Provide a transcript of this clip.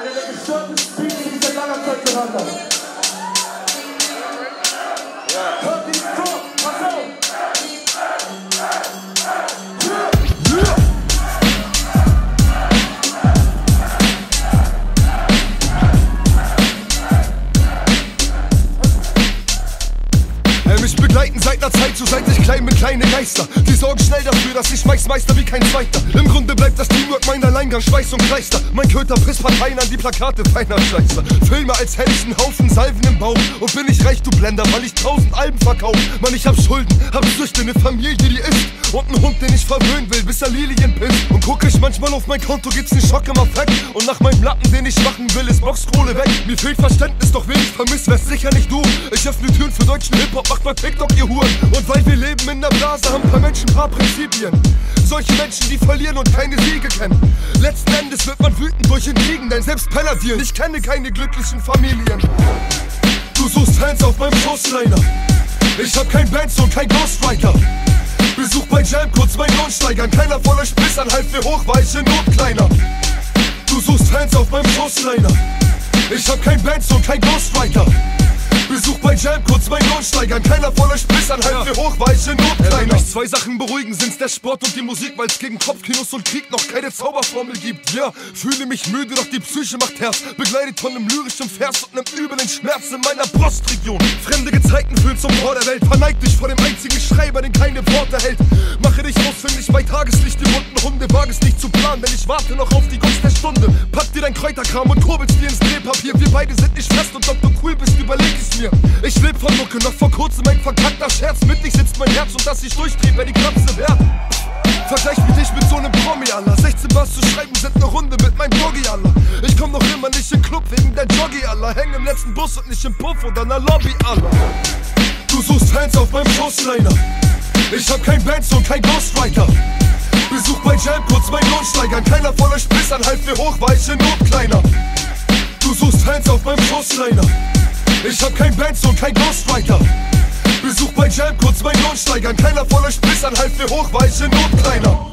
Einer der gestörtesten Speaker, die ich seit langer Zeit gehört habe. Kleine Geister. Die sorgen schnell dafür, dass ich meist Meister wie kein Zweiter. Im Grunde bleibt das Teamwork mein Alleingang, Schweiß und Kleister. Mein Köter frisst Parteien an die Plakate feiner Scheißer. Filme als hätte ich einen Haufen Salven im Bauch. Und bin ich reich, du Blender, weil ich tausend Alben verkauf. Mann, ich hab Schulden, hab Süchte, ne Familie, die isst. Und einen Hund, den ich verwöhnen will, bis er Lilien pisst. Und guck ich manchmal auf mein Konto, gibt's einen Schock im Affekt. Und nach meinem Lappen, den ich machen will, ist Boxkohle weg. Mir fehlt Verständnis, doch wen ich vermiss, wär's sicher nicht du. Ich öffne Türen für deutschen Hip-Hop, macht mal TikTok, ihr Huren. Und weil wir leben in der Blase, haben paar Menschen paar Prinzipien. Solche Menschen, die verlieren und keine Siege kennen. Letzten Endes wird man wütend durch Intrigen, denn selbst dealen. Ich kenne keine glücklichen Familien. Du suchst Fans auf meinem Showsliner. Ich hab kein Bandsohn, kein Ghostwriter. Besuch bei Jam, kurz mein Lohn steigern. Keiner von euch Pissern, half mir hoch, war ich in Not kleiner. Du suchst Fans auf meinem Showsliner. Ich hab kein Bandsohn, kein Ghostwriter. Jam, kurz mein Lohn steigern. Keiner von euch Pissern, half mir hoch, war ich in Not kleiner. Mich zwei Sachen beruhigen, sind's der Sport und die Musik, weil's gegen Kopfkinos und Krieg noch keine Zauberformel gibt. Ja, fühle mich müde, doch die Psyche macht Herz. Begleitet von einem lyrischen Vers und nem üblen Schmerz in meiner Brustregion. Fremde Gezeiten fühlen zum Tor der Welt. Verneig dich vor dem einzigen Schreiber, den keine Worte hält. Mache dich ausfindig bei Tageslicht, die bunten Hunde. Wage es nicht zu planen, denn ich warte noch auf die Gunst der Stunde. Pack dir dein Kräuterkram und kurbelst dir ins Drehpapier. Wir beide sind nicht fest und ob leb von Mucke, noch vor kurzem ein verkackter Scherz. Mit dich sitzt mein Herz und dass ich durchdrehe, wer die Klapse wert. Vergleich mich nicht mit so nem Promi, Allah 16 Bars zu schreiben sind ne Runde mit meinem Doggy, Allah Ich komm noch immer nicht in Club wegen der Joggy, Allah Häng im letzten Bus und nicht im Puff oder ner Lobby, Allah Du suchst Fans auf meinem Showsliner Ich hab kein Bandsohn, kein Ghostwriter. Besuch bei Jam, kurz mein Lohn Keiner von euch Pissern, half mir hoch, war ich in Not kleiner Du suchst Fans auf meinem Showsliner Ich hab kein Bandsohn, kein Ghostwriter. Besuch bei Jam, kurz mein Lohn steigern Keiner von euch Pissern, half mir hoch, war ich in Not kleiner